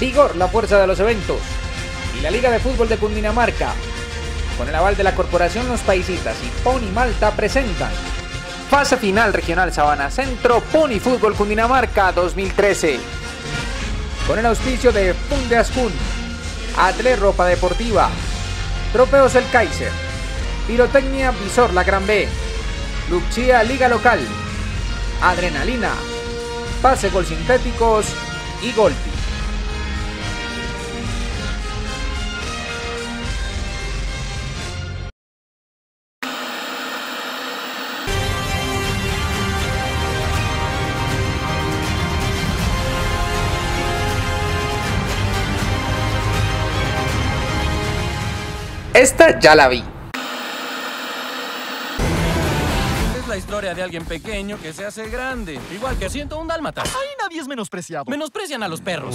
Vigor, la fuerza de los eventos. Y la Liga de Fútbol de Cundinamarca. Con el aval de la Corporación Los Paisitas y Pony Malta presentan Fase Final Regional Sabana Centro Pony Fútbol Cundinamarca 2013. Con el auspicio de Fundeascun, Atle Ropa Deportiva, Trofeos El Kaiser, Pirotecnia Visor La Gran B, Luxia Liga Local, Adrenalina, Pase Gol Sintéticos y Golpi. Esta ya la vi. Es la historia de alguien pequeño que se hace grande. Igual que siento un dálmata. Ahí nadie es menospreciado. Menosprecian a los perros.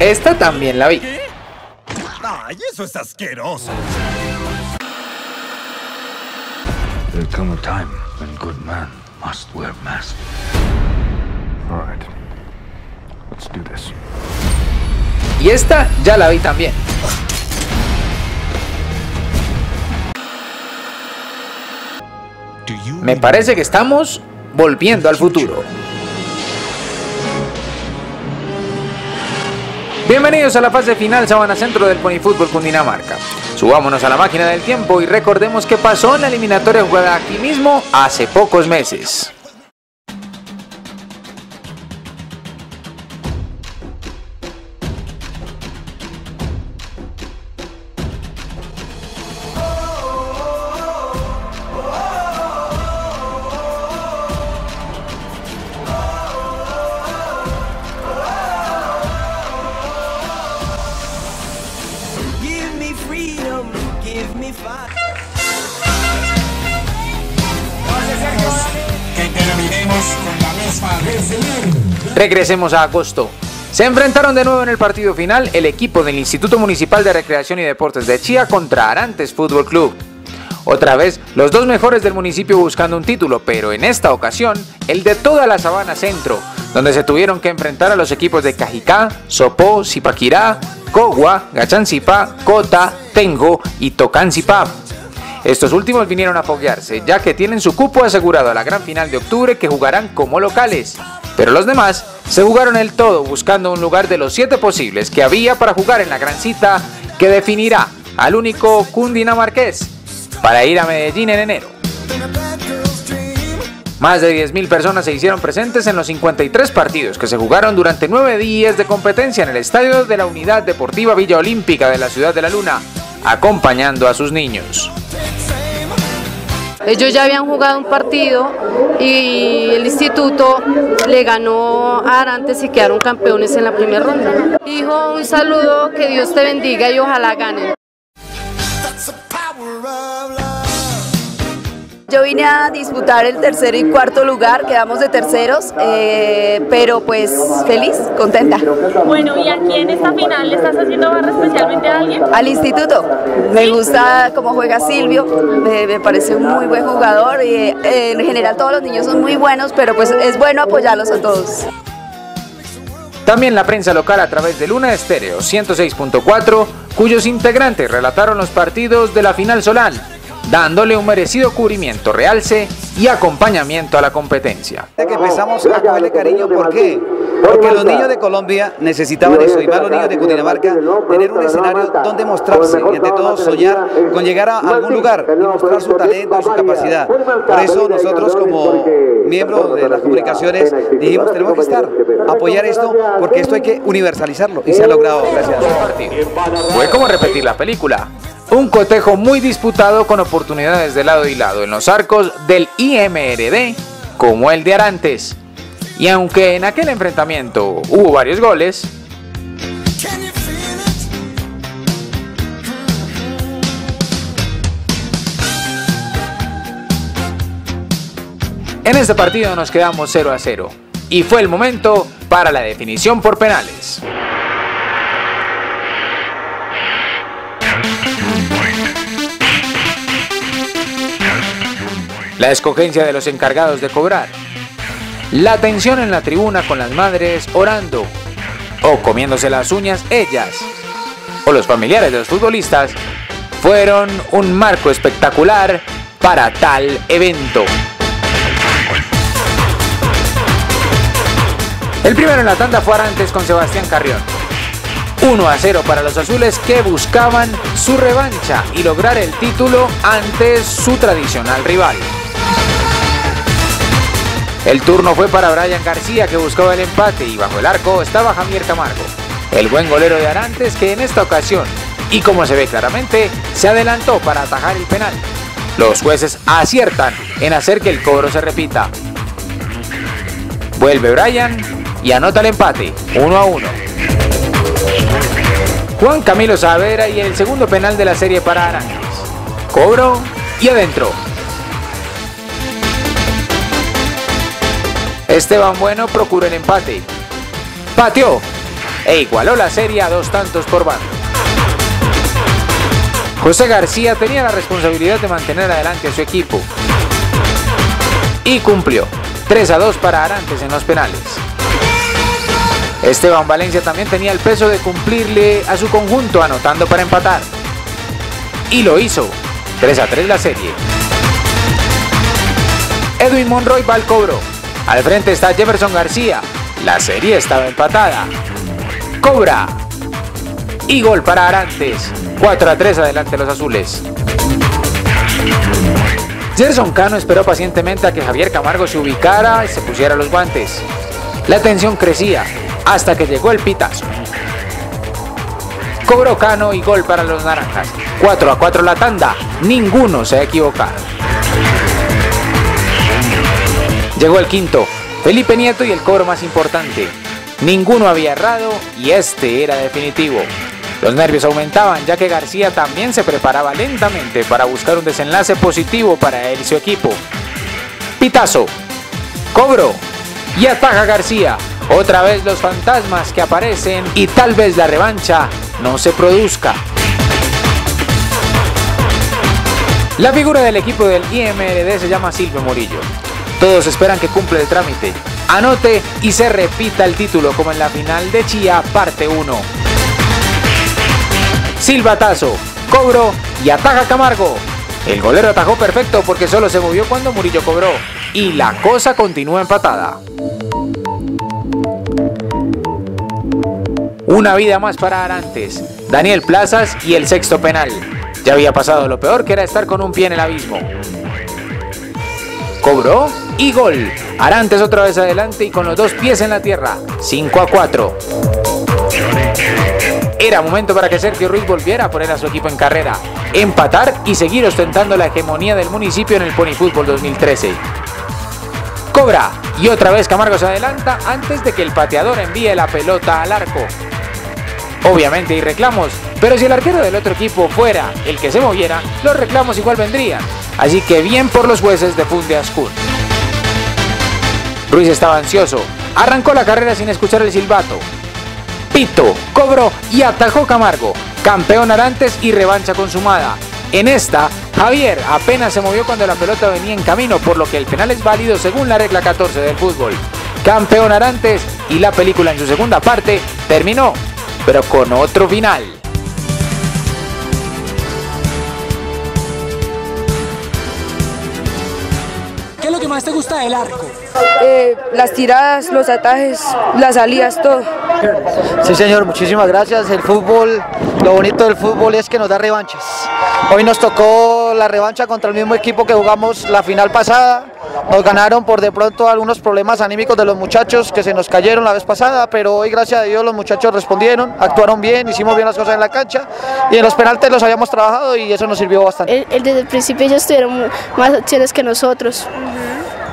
Esta también la vi. ¿Qué? Ay, eso es asqueroso. There'll come a time when good men must wear masks. All right. Let's do this. Y esta ya la vi también. Me parece que estamos volviendo al futuro. Bienvenidos a la fase final Sabana Centro del Pony Fútbol Cundinamarca. Subámonos a la máquina del tiempo y recordemos qué pasó en la eliminatoria jugada aquí mismo hace pocos meses. Regresemos a agosto. Se enfrentaron de nuevo en el partido final el equipo del Instituto Municipal de Recreación y Deportes de Chía contra Arantes Fútbol Club. Otra vez, los dos mejores del municipio buscando un título, pero en esta ocasión, el de toda la Sabana Centro, donde se tuvieron que enfrentar a los equipos de Cajicá, Sopó, Zipaquirá, Cogua, Gachancipá, Cota, Tengo y Tocancipá. Estos últimos vinieron a foguearse, ya que tienen su cupo asegurado a la gran final de octubre que jugarán como locales. Pero los demás se jugaron el todo buscando un lugar de los siete posibles que había para jugar en la gran cita que definirá al único cundinamarqués para ir a Medellín en enero. Más de 10.000 personas se hicieron presentes en los 53 partidos que se jugaron durante nueve días de competencia en el estadio de la Unidad Deportiva Villa Olímpica de la Ciudad de la Luna, acompañando a sus niños. Ellos ya habían jugado un partido y el instituto le ganó a Arantes y quedaron campeones en la primera ronda. Dijo un saludo, que Dios te bendiga y ojalá ganen. Yo vine a disputar el tercer y cuarto lugar, quedamos de terceros, eh, pero pues feliz, contenta. Bueno, y aquí en esta final le estás haciendo barra especialmente a alguien. Al instituto, me gusta cómo juega Silvio, me, me parece un muy buen jugador y eh, en general todos los niños son muy buenos, pero pues es bueno apoyarlos a todos. También la prensa local a través de Luna Estéreo 106.4, cuyos integrantes relataron los partidos de la final Solán, dándole un merecido cubrimiento, realce y acompañamiento a la competencia. que empezamos a cogerle cariño, ¿por qué? Porque los niños de Colombia necesitaban eso, y más los niños de Cundinamarca, tener un escenario donde mostrarse y ante todo soñar con llegar a algún lugar y mostrar su talento y su capacidad. Por eso nosotros como miembros de las comunicaciones dijimos, tenemos que estar, apoyar esto, porque esto hay que universalizarlo y se ha logrado gracias a partido. Fue como repetir la película. Un cotejo muy disputado con oportunidades de lado y lado en los arcos del IMRD como el de Arantes. Y aunque en aquel enfrentamiento hubo varios goles, en este partido nos quedamos 0 a 0 y fue el momento para la definición por penales. La escogencia de los encargados de cobrar, la tensión en la tribuna con las madres orando o comiéndose las uñas ellas, o los familiares de los futbolistas, fueron un marco espectacular para tal evento. El primero en la tanda fue Arantes con Sebastián Carrión. 1 a 0 para los azules que buscaban su revancha y lograr el título ante su tradicional rival. El turno fue para Brian García que buscaba el empate y bajo el arco estaba Javier Camargo, el buen golero de Arantes que en esta ocasión, y como se ve claramente, se adelantó para atajar el penal. Los jueces aciertan en hacer que el cobro se repita. Vuelve Brian y anota el empate, 1 a 1. Juan Camilo Savera y el segundo penal de la serie para Arantes. Cobro y adentro. Esteban Bueno procuró el empate. Pateó e igualó la serie a dos tantos por bando. José García tenía la responsabilidad de mantener adelante a su equipo. Y cumplió. 3 a 2 para Arantes en los penales. Esteban Valencia también tenía el peso de cumplirle a su conjunto anotando para empatar. Y lo hizo. 3 a 3 la serie. Edwin Monroy va al cobro. Al frente está Jefferson García. La serie estaba empatada. Cobra. Y gol para Arantes. 4 a 3 adelante los azules. Gerson Cano esperó pacientemente a que Javier Camargo se ubicara y se pusiera los guantes. La tensión crecía hasta que llegó el pitazo. Cobró Cano y gol para los naranjas. 4 a 4 la tanda. Ninguno se ha equivocado. Llegó el quinto. Felipe Nieto y el cobro más importante. Ninguno había errado y este era definitivo. Los nervios aumentaban ya que García también se preparaba lentamente para buscar un desenlace positivo para él y su equipo. Pitazo, cobro y ataja García. Otra vez los fantasmas que aparecen y tal vez la revancha no se produzca. La figura del equipo del IMLD se llama Silvio Murillo. Todos esperan que cumpla el trámite, anote y se repita el título como en la final de Chía parte 1. Silbatazo, cobro y ataja Camargo. El golero atajó perfecto porque solo se movió cuando Murillo cobró. Y la cosa continúa empatada. Una vida más para Arantes, Daniel Plazas y el sexto penal. Ya había pasado lo peor que era estar con un pie en el abismo. Cobró y gol. Arantes otra vez adelante y con los dos pies en la tierra. 5 a 4. Era momento para que Sergio Ruiz volviera a poner a su equipo en carrera, empatar y seguir ostentando la hegemonía del municipio en el Pony Fútbol 2013. Cobra y otra vez Camargo se adelanta antes de que el pateador envíe la pelota al arco. Obviamente hay reclamos, pero si el arquero del otro equipo fuera el que se moviera, los reclamos igual vendrían. Así que bien por los jueces de Funde Ascur. Ruiz estaba ansioso, arrancó la carrera sin escuchar el silbato. Pito, cobró y atajó Camargo. Campeón Arantes y revancha consumada. En esta, Javier apenas se movió cuando la pelota venía en camino, por lo que el penal es válido según la regla 14 del fútbol. Campeón Arantes y la película en su segunda parte terminó, pero con otro final. ¿Qué es lo que más te gusta del arco? Eh, las tiradas, los atajes, las salidas, todo. Sí, señor, muchísimas gracias. El fútbol, lo bonito del fútbol es que nos da revanchas. Hoy nos tocó la revancha contra el mismo equipo que jugamos la final pasada. Nos ganaron por de pronto algunos problemas anímicos de los muchachos que se nos cayeron la vez pasada, pero hoy gracias a Dios los muchachos respondieron, actuaron bien, hicimos bien las cosas en la cancha y en los penaltes los habíamos trabajado y eso nos sirvió bastante. El, el desde el principio ellos tuvieron más opciones que nosotros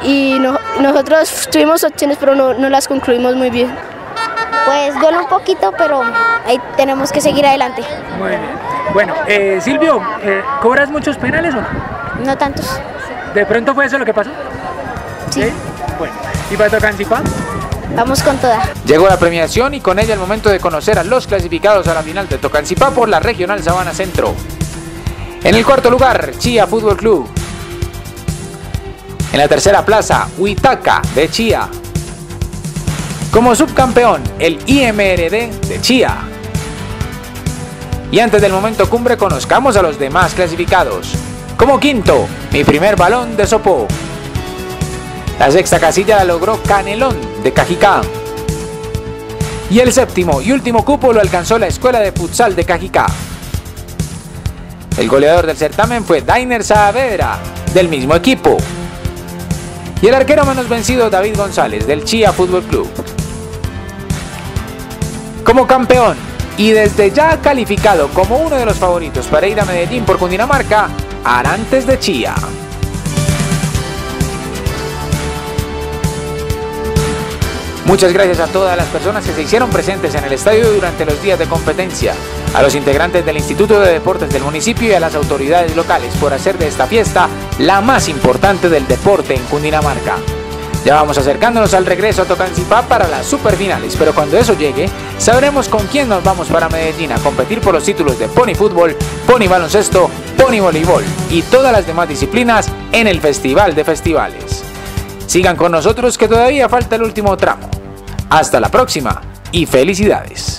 y no, nosotros tuvimos opciones pero no, no las concluimos muy bien. Pues duele un poquito, pero ahí tenemos que seguir adelante. Muy bien. Bueno, eh, Silvio, eh, ¿cobras muchos penales o no? No tantos. ¿De pronto fue eso lo que pasó? Sí. Bueno, ¿y para Tocancipá? Vamos con toda. Llegó la premiación y con ella el momento de conocer a los clasificados a la final de Tocancipá por la Regional Sabana Centro. En el cuarto lugar, Chía Fútbol Club. En la tercera plaza, Huitaca de Chía. Como subcampeón, el IMRD de Chía. Y antes del momento cumbre conozcamos a los demás clasificados. Como quinto, mi primer balón de Sopó. La sexta casilla la logró Canelón de Cajicá. Y el séptimo y último cupo lo alcanzó la Escuela de Futsal de Cajicá. El goleador del certamen fue Dainer Saavedra, del mismo equipo. Y el arquero menos vencido David González, del Chía Fútbol Club. Como campeón y desde ya calificado como uno de los favoritos para ir a Medellín por Cundinamarca, Arantes de Chía. Muchas gracias a todas las personas que se hicieron presentes en el estadio durante los días de competencia, a los integrantes del Instituto de Deportes del municipio y a las autoridades locales por hacer de esta fiesta la más importante del deporte en Cundinamarca. Ya vamos acercándonos al regreso a Tocancipá para las superfinales, pero cuando eso llegue, sabremos con quién nos vamos para Medellín a competir por los títulos de Pony Fútbol, Pony Baloncesto, Pony Voleibol y todas las demás disciplinas en el Festival de Festivales. Sigan con nosotros que todavía falta el último tramo. Hasta la próxima y felicidades.